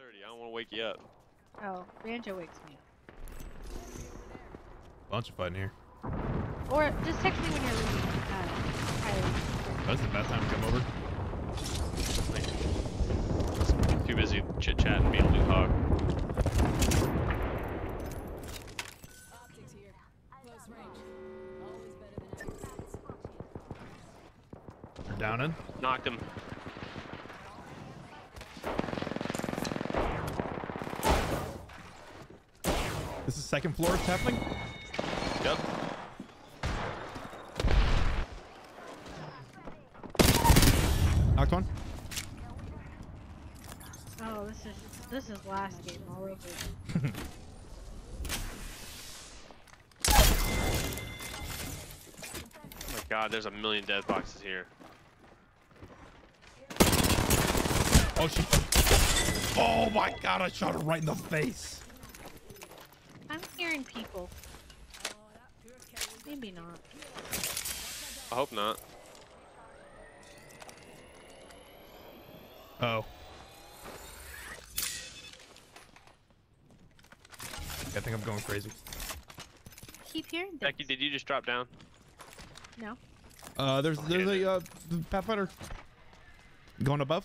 1:30. I don't want to wake you up. Oh, Banjo wakes me up. Bunch of fighting here. Or just text me when you're leaving. Uh, Kylie. That's the best time to come over. Too busy chit chatting, being a loot hog. Optics here. Close range. Always better than They're downing. Knocked him. Second floor it's happening. Yep. Knocked one. Oh, this is this is last game all over. Oh my god, there's a million dead boxes here. Oh she. Oh my god! I shot her right in the face. I'm people. Maybe not. I hope not. Oh. I think I'm going crazy. Keep hearing things. Becky, did you just drop down? No. Uh, there's there's Okay, a uh, Pathfinder going above.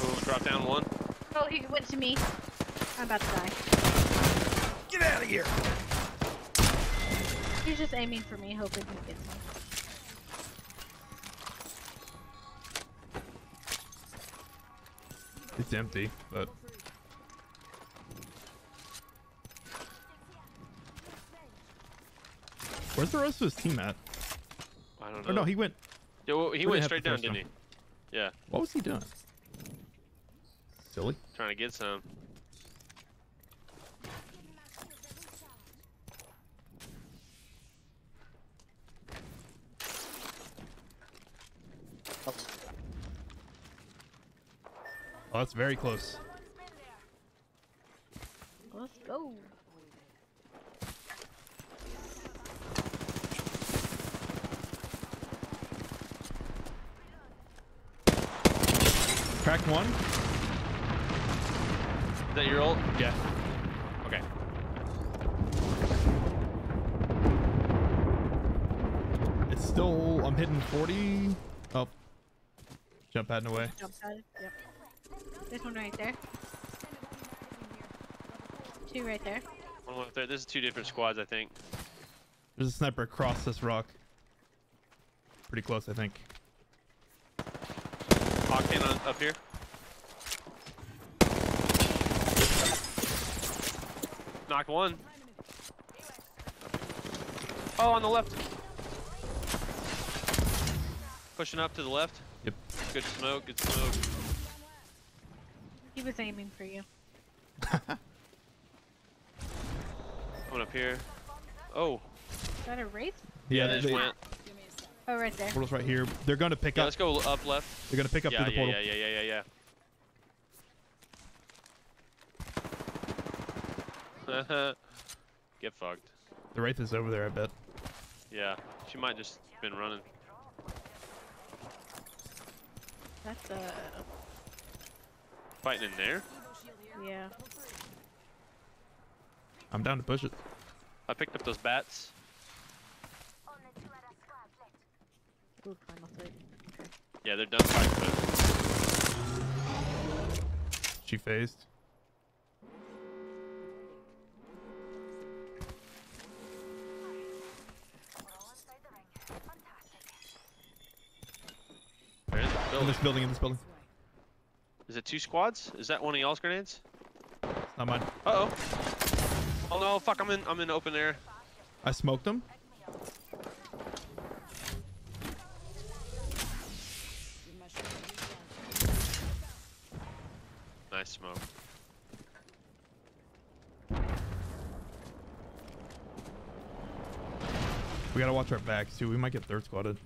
Oh, drop down one. Oh, he went to me. I'm about to die. Get out of here! He's just aiming for me, hoping he gets me. It's empty, but where's the rest of his team at? I don't know. Oh no, he went. Yeah, well, he went straight down, didn't he? Yeah, What was he doing? Silly. trying to get some. Oh, that's very close. Let's go. Cracked one. Is that your ult? Yeah. Okay. It's still. I'm hitting 40. Oh. Jump padding way. Jump padded. Yep. This one right there. Two right there. One went there. This is two different squads, I think. There's a sniper across this rock. Pretty close, I think. Octane on up here. Knocked one. Oh, on the left. Pushing up to the left. Yep. Good smoke. Good smoke. He was aiming for you. Coming up here. Oh, Is that a wraith? yeah, Yeah, they just went. Oh, right there. portal's right here. They're gonna pick Yeah, up. let's go up left. They're gonna pick up Yeah, through the yeah, portal. yeah, yeah, yeah, yeah, yeah. Get fucked. The wraith is over there, I bet. Yeah, she might just been running. That's a... Fighting in there. yeah. I'm down to push it. I picked up those bats. Ooh, final third. Okay. Yeah, they're done fighting. But She phased. They're in building. this building, in this building. Is it two squads? Is that one of y'all's grenades? Not mine. Uh oh. Oh no! Fuck! I'm in. I'm in open air. I smoked them. Nice smoke. We gotta watch our backs too. We might get third squatted.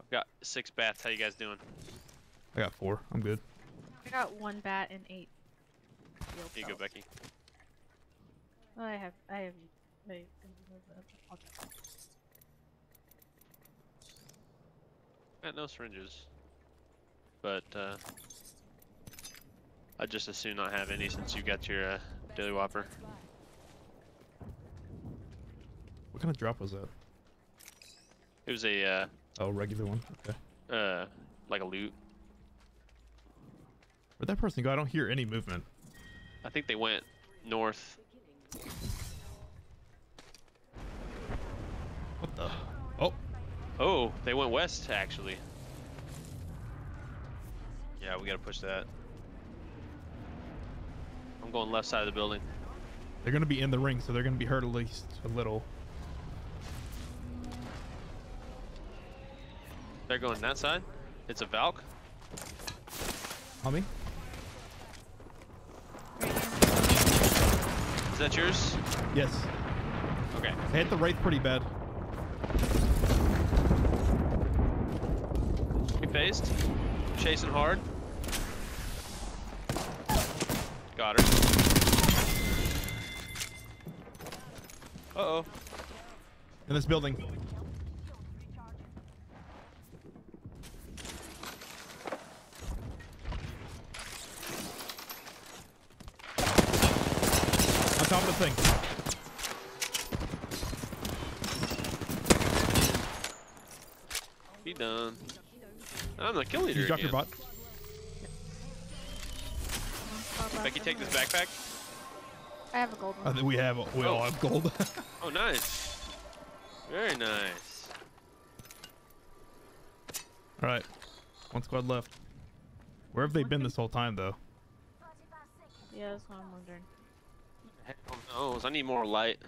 I've got six bats. How you guys doing? I got four. I'm good. I got one bat and eight. Here you go. Becky. Well, I have I have Wait, okay. Got no syringes. But, uh... I'd just as soon not have any since you got your, uh, Daily Whopper. What kind of drop was that? It was a, uh, Oh, regular one. Okay. uh, like a loot. Where'd that person go? I don't hear any movement. I think they went north. What the? Oh, Oh, they went west, actually. Yeah, we gotta push that. I'm going left side of the building. they're gonna be in the ring, so they're gonna be hurt at least a little. They're going that side. It's a Valk. On me? Is that yours? Yes. Okay. I hit the wraith pretty bad. He phased. Chasing hard. Got her. Uh oh. In this building. On top of the thing. He done. I'm the kill leader. You dropped your again. bot. Becky, take this backpack. I have a gold one. I think we have. We all Oh. have gold. Oh, nice. Very nice. all right. One squad left. Where have they been this whole time, though? Yeah, that's what I'm wondering. Heck knows. I need more light.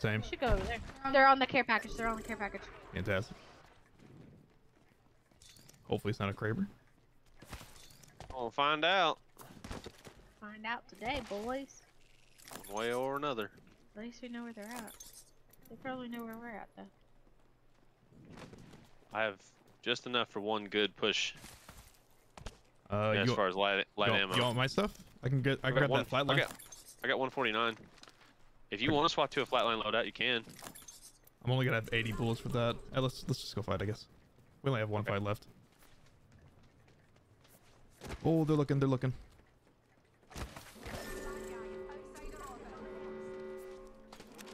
Same. We should go over there. They're on the care package. They're on the care package. Fantastic. Hopefully it's not a Kraber. We'll find out. Find out today, boys. One way or another. At least we know where they're at. They probably know where we're at, though. I have just enough for one good push Uh, as you, far as light, light you, want, ammo. you want my stuff? I can get. I can got grab one- that flatline. I got, 149. If you want to swap to a flatline loadout, you can. I'm only gonna have 80 bullets for that. Uh, let's let's just go fight, I guess. We only have one Okay. fight left. Oh, they're looking. They're looking.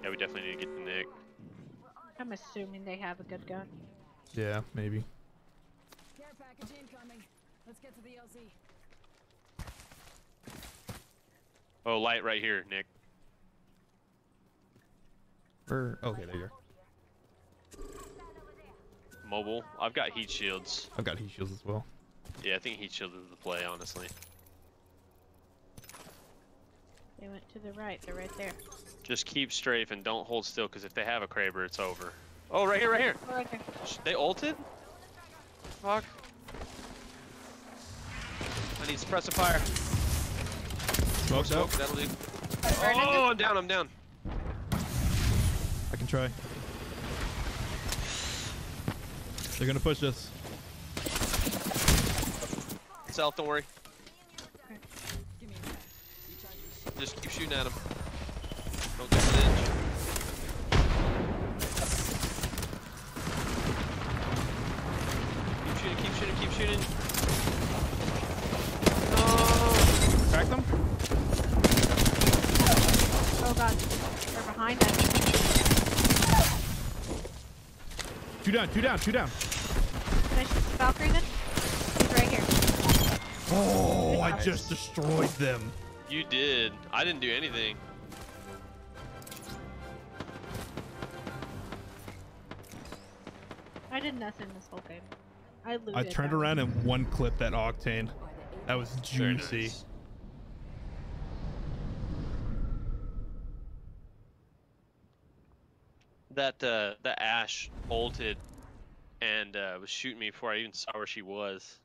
Yeah, we definitely need to get the Nick. I'm assuming they have a good gun. Yeah, maybe. Care package incoming. Let's get to the LZ. Oh, light right here, Nick. Where? Okay, there you are. Mobile. I've got heat shields. I've got heat shields as well. Yeah, I think heat shield is the play, honestly. They went to the right. They're right there. Just keep strafe and don't hold still, because if they have a Kraber, it's over. Oh, right here, right here. Oh, right They ulted? Fuck. I need suppressive fire. Smoked Smoke, out. that'll do. Oh, I'm down, I'm down. I can try. They're gonna push us. Self, don't worry. Give me a sec. Recharge your shit. Just keep shooting at him. Don't get an inch. Keep shooting, keep shooting, keep shooting. No! Crack them. Oh god. They're behind us. Two down. Two down. Two down. Finish this Valkyrie then? He's right here. Oh, I just destroyed them. You did. I didn't do anything. I did nothing this whole game. I looted. I turned around and one clip that octane. That was Very juicy. That uh, that Ash bolted and uh, was shooting me before I even saw where she was.